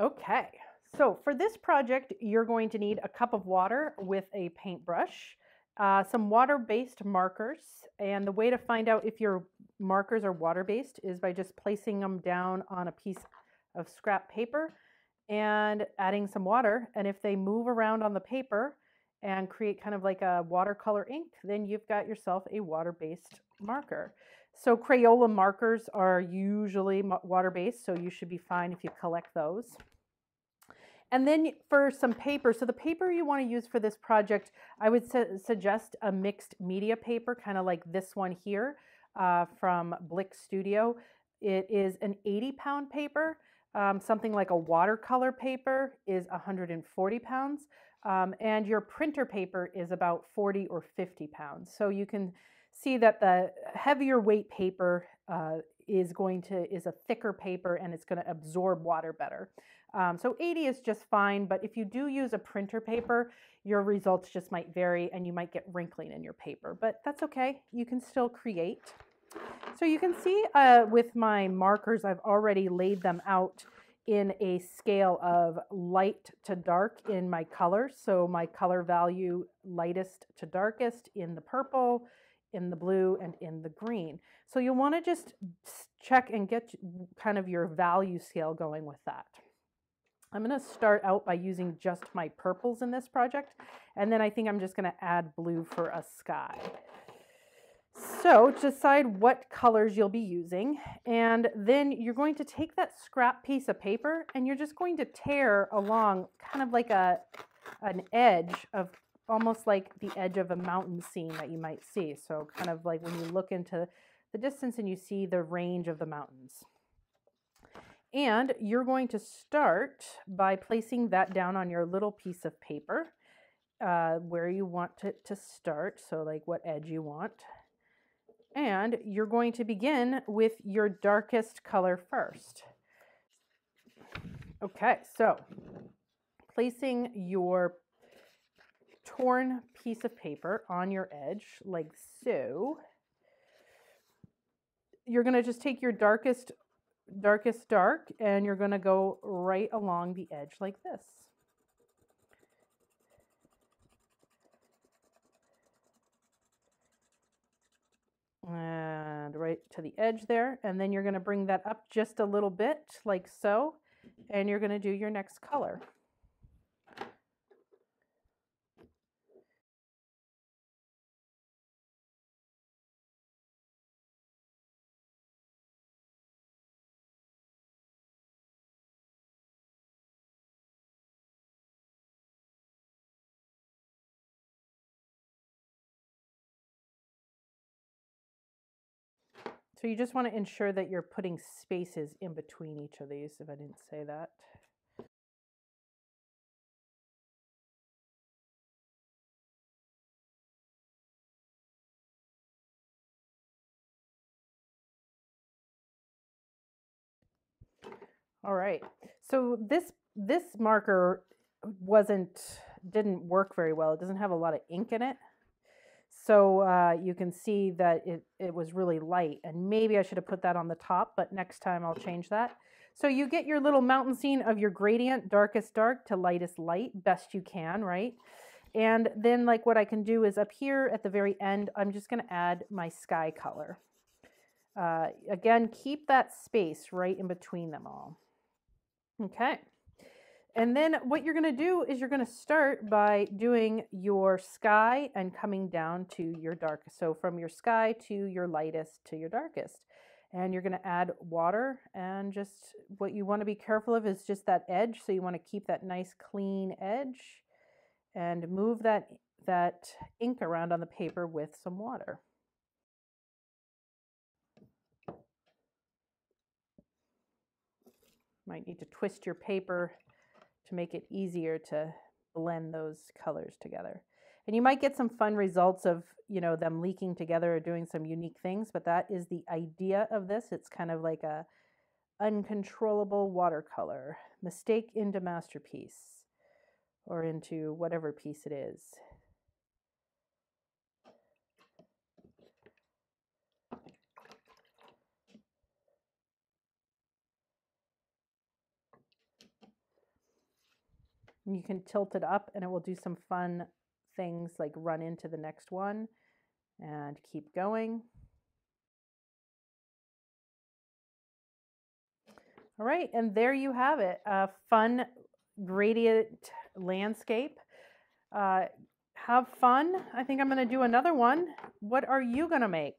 Okay, so for this project, you're going to need a cup of water with a paintbrush, uh, some water-based markers, and the way to find out if your markers are water-based is by just placing them down on a piece of scrap paper and adding some water. And if they move around on the paper and create kind of like a watercolor ink, then you've got yourself a water-based marker. So Crayola markers are usually water-based, so you should be fine if you collect those. And then for some paper, so the paper you want to use for this project, I would su suggest a mixed media paper, kind of like this one here uh, from Blick Studio. It is an 80 pound paper. Um, something like a watercolor paper is 140 pounds. Um, and your printer paper is about 40 or 50 pounds. So you can see that the heavier weight paper uh, is going to is a thicker paper and it's going to absorb water better. Um, so 80 is just fine, but if you do use a printer paper, your results just might vary and you might get wrinkling in your paper, but that's okay. You can still create. So you can see uh, with my markers, I've already laid them out in a scale of light to dark in my color. So my color value lightest to darkest in the purple, in the blue and in the green. So you'll want to just check and get kind of your value scale going with that. I'm going to start out by using just my purples in this project, and then I think I'm just going to add blue for a sky. So decide what colors you'll be using, and then you're going to take that scrap piece of paper and you're just going to tear along kind of like a an edge of almost like the edge of a mountain scene that you might see. So kind of like when you look into the distance and you see the range of the mountains. And you're going to start by placing that down on your little piece of paper uh, where you want it to start. So like what edge you want. And you're going to begin with your darkest color first. Okay, so placing your torn piece of paper on your edge like so. You're going to just take your darkest darkest dark and you're going to go right along the edge like this. And right to the edge there. And then you're going to bring that up just a little bit like so. And you're going to do your next color. So you just want to ensure that you're putting spaces in between each of these, if I didn't say that. All right, so this this marker wasn't didn't work very well. It doesn't have a lot of ink in it. So uh, you can see that it, it was really light and maybe I should have put that on the top, but next time I'll change that. So you get your little mountain scene of your gradient, darkest dark to lightest light, best you can, right? And then like what I can do is up here at the very end, I'm just gonna add my sky color. Uh, again, keep that space right in between them all. Okay. And then what you're going to do is you're going to start by doing your sky and coming down to your dark. So from your sky to your lightest to your darkest. And you're going to add water and just what you want to be careful of is just that edge. So you want to keep that nice clean edge and move that, that ink around on the paper with some water. Might need to twist your paper to make it easier to blend those colors together. And you might get some fun results of, you know, them leaking together or doing some unique things, but that is the idea of this. It's kind of like a uncontrollable watercolor, mistake into masterpiece or into whatever piece it is. You can tilt it up and it will do some fun things like run into the next one and keep going. All right, and there you have it, a fun gradient landscape. Uh, have fun. I think I'm going to do another one. What are you going to make?